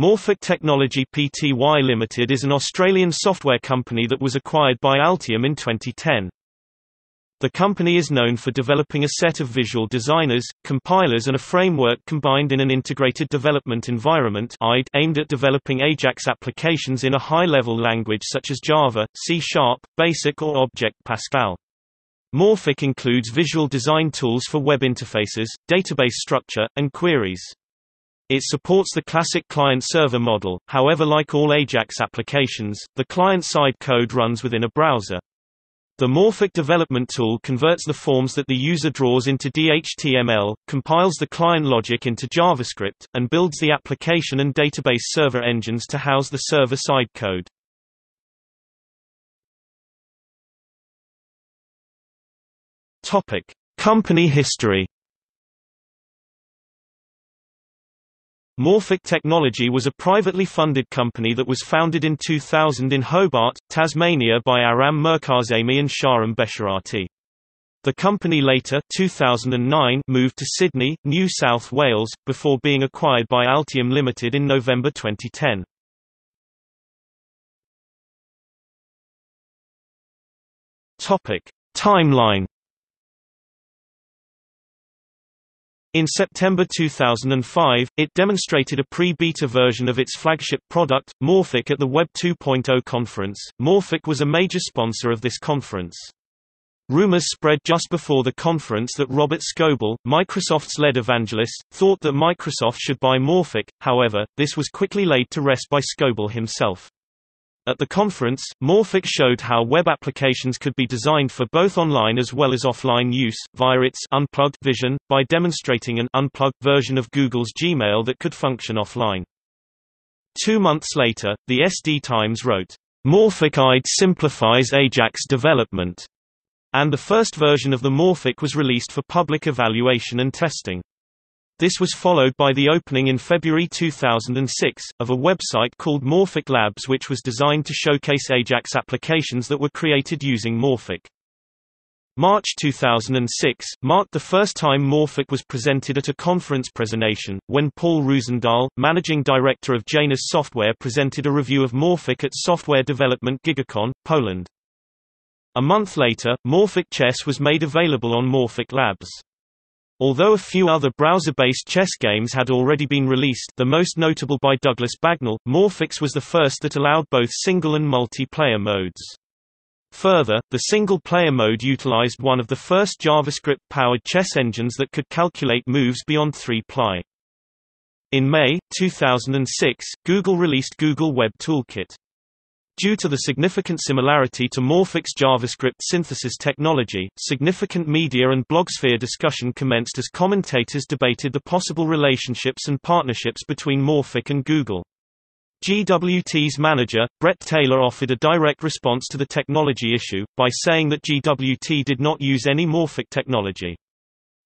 Morfik Technology Pty Limited is an Australian software company that was acquired by Altium in 2010. The company is known for developing a set of visual designers, compilers and a framework combined in an integrated development environment aimed at developing AJAX applications in a high-level language such as Java, C Sharp, BASIC or Object Pascal. Morfik includes visual design tools for web interfaces, database structure, and queries. It supports the classic client-server model, however like all AJAX applications, the client-side code runs within a browser. The Morfik development tool converts the forms that the user draws into DHTML, compiles the client logic into JavaScript, and builds the application and database server engines to house the server-side code. Company history Morfik Technology was a privately funded company that was founded in 2000 in Hobart, Tasmania by Aram Mirkazemi and Shahram Besharati. The company later 2009 moved to Sydney, New South Wales, before being acquired by Altium Limited in November 2010. Topic. Timeline In September 2005, it demonstrated a pre-beta version of its flagship product, Morfik at the Web 2.0 conference. Morfik was a major sponsor of this conference. Rumors spread just before the conference that Robert Scoble, Microsoft's lead evangelist, thought that Microsoft should buy Morfik, however, this was quickly laid to rest by Scoble himself. At the conference, Morfik showed how web applications could be designed for both online as well as offline use, via its unplugged vision, by demonstrating an unplugged version of Google's Gmail that could function offline. Two months later, the SD Times wrote, Morfik IDE simplifies AJAX development, and the first version of the Morfik was released for public evaluation and testing. This was followed by the opening in February 2006, of a website called Morfik Labs which was designed to showcase AJAX applications that were created using Morfik. March 2006, marked the first time Morfik was presented at a conference presentation, when Paul Roosendahl, managing director of Janus Software presented a review of Morfik at Software Development GigaCon, Poland. A month later, Morfik Chess was made available on Morfik Labs. Although a few other browser-based chess games had already been released the most notable by Douglas Bagnall, Morfik's was the first that allowed both single and multiplayer modes. Further, the single-player mode utilized one of the first JavaScript-powered chess engines that could calculate moves beyond 3-ply. In May, 2006, Google released Google Web Toolkit. Due to the significant similarity to Morfik's JavaScript synthesis technology, significant media and blogosphere discussion commenced as commentators debated the possible relationships and partnerships between Morfik and Google. GWT's manager, Bret Taylor offered a direct response to the technology issue, by saying that GWT did not use any Morfik technology.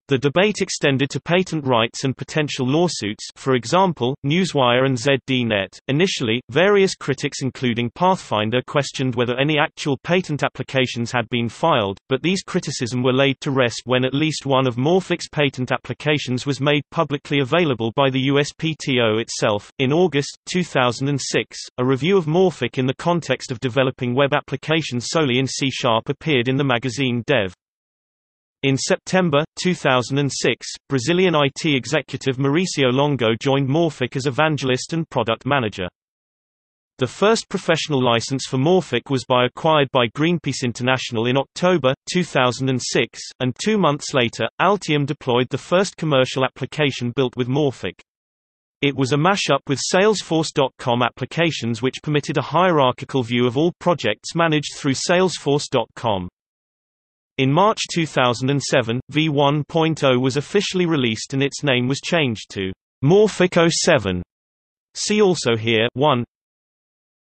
The debate extended to patent rights and potential lawsuits for example, Newswire and ZDNet. Initially, various critics including Pathfinder questioned whether any actual patent applications had been filed, but these criticisms were laid to rest when at least one of Morfik's patent applications was made publicly available by the USPTO itself. In August 2006, a review of Morfik in the context of developing web applications solely in C-sharp appeared in the magazine Dev. In September, 2006, Brazilian IT executive Mauricio Longo joined Morfik as evangelist and product manager. The first professional license for Morfik was by acquired by Greenpeace International in October, 2006, and two months later, Altium deployed the first commercial application built with Morfik. It was a mashup with Salesforce.com applications which permitted a hierarchical view of all projects managed through Salesforce.com. In March 2007, v1.0 was officially released and its name was changed to Morfik 07. See also here 1.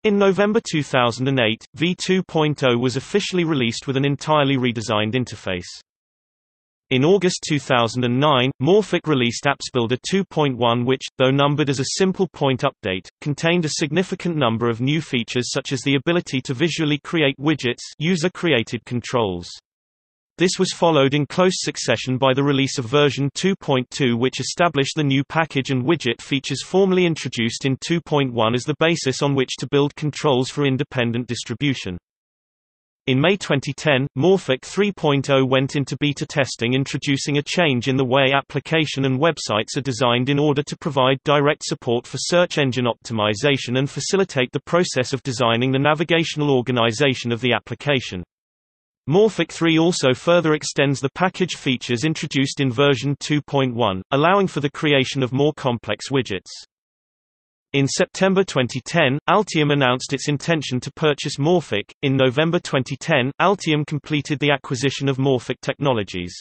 In November 2008, v2.0 was officially released with an entirely redesigned interface. In August 2009, Morfik released AppsBuilder 2.1 which, though numbered as a simple point update, contained a significant number of new features such as the ability to visually create widgets user-created controls. This was followed in close succession by the release of version 2.2 which established the new package and widget features formally introduced in 2.1 as the basis on which to build controls for independent distribution. In May 2010, Morfik 3.0 went into beta testing introducing a change in the way application and websites are designed in order to provide direct support for search engine optimization and facilitate the process of designing the navigational organization of the application. Morfik 3 also further extends the package features introduced in version 2.1, allowing for the creation of more complex widgets. In September 2010, Altium announced its intention to purchase Morfik. In November 2010, Altium completed the acquisition of Morfik Technologies.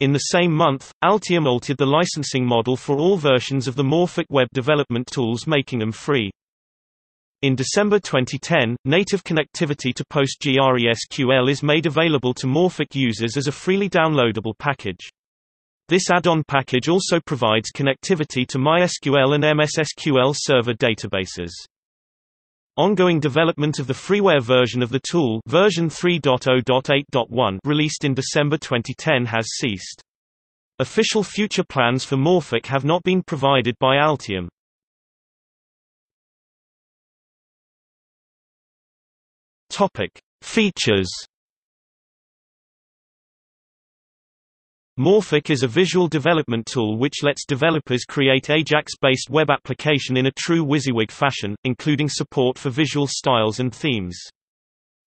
In the same month, Altium altered the licensing model for all versions of the Morfik web development tools making them free. In December 2010, native connectivity to PostgreSQL is made available to Morfik users as a freely downloadable package. This add-on package also provides connectivity to MySQL and MSSQL server databases. Ongoing development of the freeware version of the tool version 3.0.8.1 released in December 2010 has ceased. Official future plans for Morfik have not been provided by Altium. Topic: Features. Morfik is a visual development tool which lets developers create Ajax-based web application in a true WYSIWYG fashion, including support for visual styles and themes.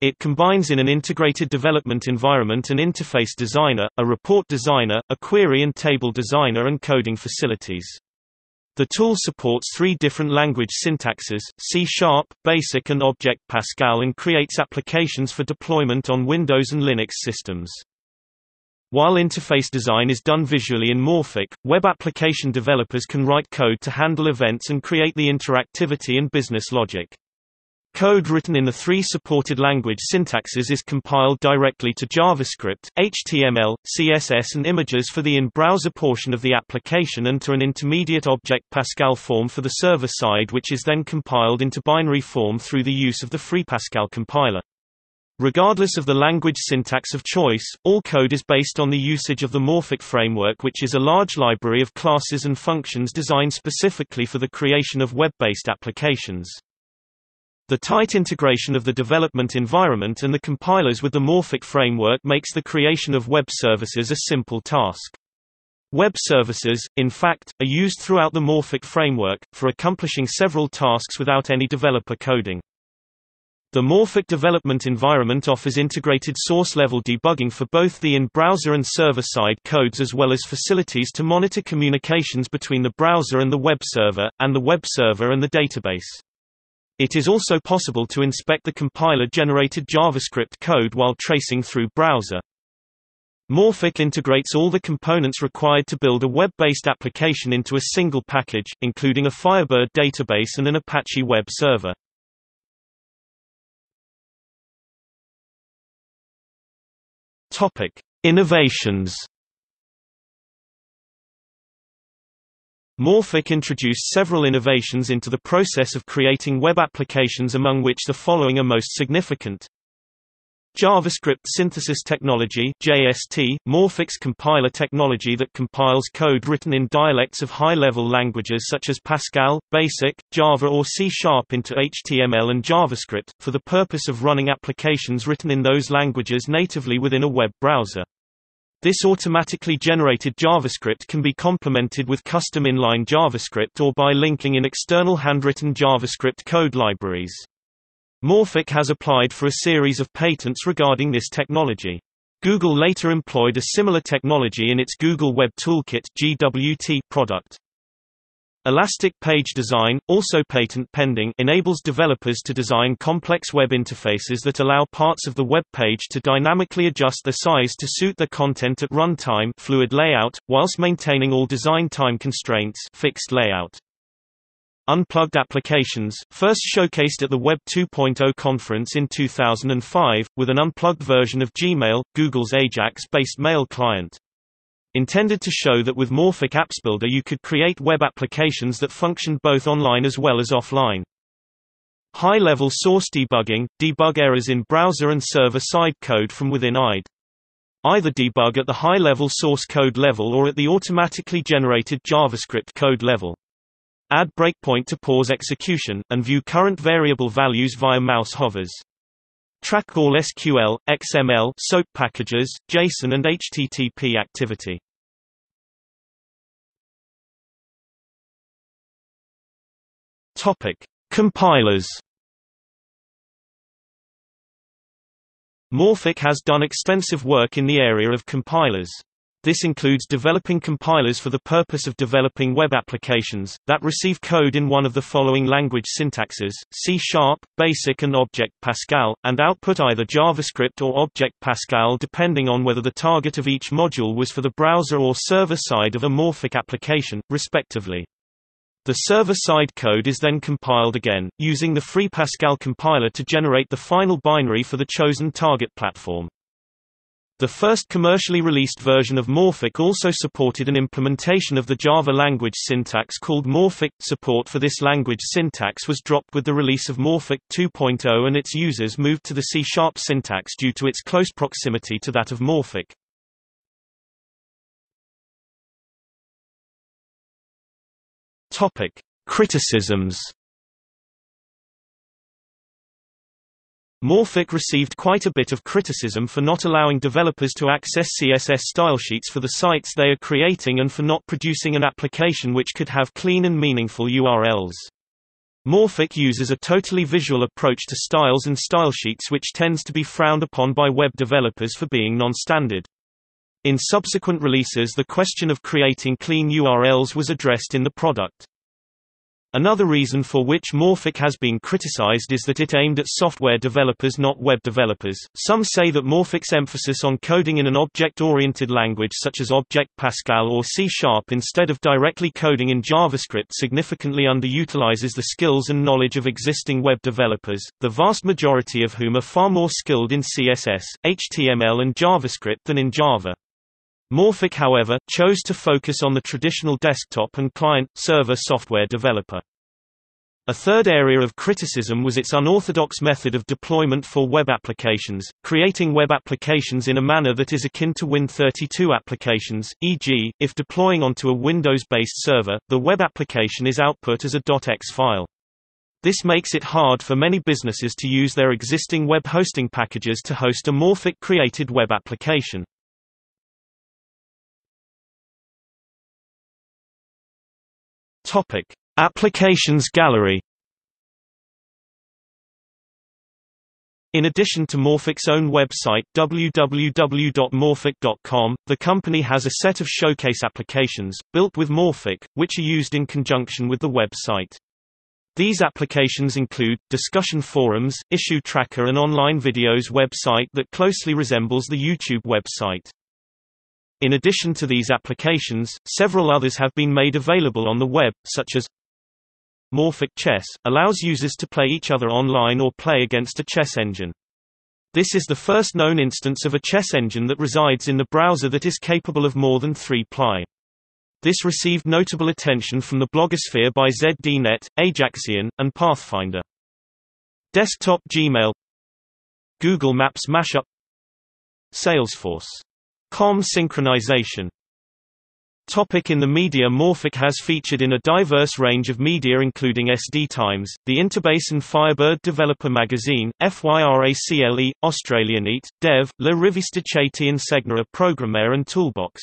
It combines in an integrated development environment an interface designer, a report designer, a query and table designer and coding facilities. The tool supports three different language syntaxes, C Sharp, Basic and Object Pascal and creates applications for deployment on Windows and Linux systems. While interface design is done visually in Morfik, web application developers can write code to handle events and create the interactivity and business logic. Code written in the three supported language syntaxes is compiled directly to JavaScript, HTML, CSS and images for the in-browser portion of the application and to an intermediate Object Pascal form for the server side which is then compiled into binary form through the use of the FreePascal compiler. Regardless of the language syntax of choice, all code is based on the usage of the Morfik framework which is a large library of classes and functions designed specifically for the creation of web-based applications. The tight integration of the development environment and the compilers with the Morfik framework makes the creation of web services a simple task. Web services, in fact, are used throughout the Morfik framework, for accomplishing several tasks without any developer coding. The Morfik development environment offers integrated source-level debugging for both the in-browser and server-side codes as well as facilities to monitor communications between the browser and the web server, and the web server and the database. It is also possible to inspect the compiler-generated JavaScript code while tracing through browser. Morfik integrates all the components required to build a web-based application into a single package, including a Firebird database and an Apache web server. Topic: Innovations Morfik introduced several innovations into the process of creating web applications among which the following are most significant. JavaScript Synthesis Technology JST, Morfik's compiler technology that compiles code written in dialects of high-level languages such as Pascal, Basic, Java or C-sharp into HTML and JavaScript, for the purpose of running applications written in those languages natively within a web browser. This automatically generated JavaScript can be complemented with custom inline JavaScript or by linking in external handwritten JavaScript code libraries. Morfik has applied for a series of patents regarding this technology. Google later employed a similar technology in its Google Web Toolkit GWT product. Elastic Page Design, also patent pending, enables developers to design complex web interfaces that allow parts of the web page to dynamically adjust their size to suit their content at runtime fluid layout, whilst maintaining all design time constraints fixed layout. Unplugged applications, first showcased at the Web 2.0 conference in 2005, with an unplugged version of Gmail, Google's Ajax-based mail client. Intended to show that with Morfik Apps Builder you could create web applications that functioned both online as well as offline. High-level source debugging – debug errors in browser and server-side code from within IDE. Either debug at the high-level source code level or at the automatically generated JavaScript code level. Add breakpoint to pause execution, and view current variable values via mouse hovers. Track all SQL, XML, SOAP packages, JSON and HTTP activity. Topic: Compilers. Morfik has done extensive work in the area of compilers. This includes developing compilers for the purpose of developing web applications, that receive code in one of the following language syntaxes, C-sharp, BASIC and Object Pascal, and output either JavaScript or Object Pascal depending on whether the target of each module was for the browser or server side of a Morfik application, respectively. The server-side code is then compiled again, using the free Pascal compiler to generate the final binary for the chosen target platform. The first commercially released version of Morfik also supported an implementation of the Java language syntax called Morfik. Support for this language syntax was dropped with the release of Morfik 2.0 and its users moved to the C-sharp syntax due to its close proximity to that of Morfik. Topic: Criticisms Morfik received quite a bit of criticism for not allowing developers to access CSS stylesheets for the sites they are creating and for not producing an application which could have clean and meaningful URLs. Morfik uses a totally visual approach to styles and stylesheets which tends to be frowned upon by web developers for being non-standard. In subsequent releases the question of creating clean URLs was addressed in the product. Another reason for which Morfik has been criticized is that it aimed at software developers not web developers. Some say that Morfik's emphasis on coding in an object-oriented language such as Object Pascal or C-sharp instead of directly coding in JavaScript significantly underutilizes the skills and knowledge of existing web developers, the vast majority of whom are far more skilled in CSS, HTML and JavaScript than in Java. Morfik however, chose to focus on the traditional desktop and client-server software developer. A third area of criticism was its unorthodox method of deployment for web applications, creating web applications in a manner that is akin to Win32 applications, e.g., if deploying onto a Windows-based server, the web application is output as a .x file. This makes it hard for many businesses to use their existing web hosting packages to host a Morfik-created web application. Topic: Applications Gallery. In addition to Morfik's own website www.morfik.com, the company has a set of showcase applications, built with Morfik, which are used in conjunction with the website. These applications include, discussion forums, issue tracker and online videos website that closely resembles the YouTube website. In addition to these applications, several others have been made available on the web, such as Morfik Chess, allows users to play each other online or play against a chess engine. This is the first known instance of a chess engine that resides in the browser that is capable of more than 3 ply. This received notable attention from the blogosphere by ZDNet, Ajaxian, and Pathfinder. Desktop Gmail Google Maps Mashup Salesforce Com synchronization Topic in the media Morfik has featured in a diverse range of media including SD Times, the Interbasin Firebird Developer Magazine, FYRACLE, Australianate, Dev, La Revista Chatian Segna Programmare and Toolbox.